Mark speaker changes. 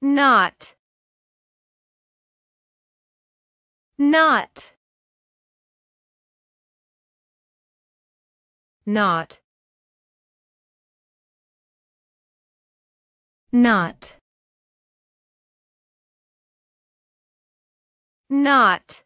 Speaker 1: not. Not. Not. Not. Not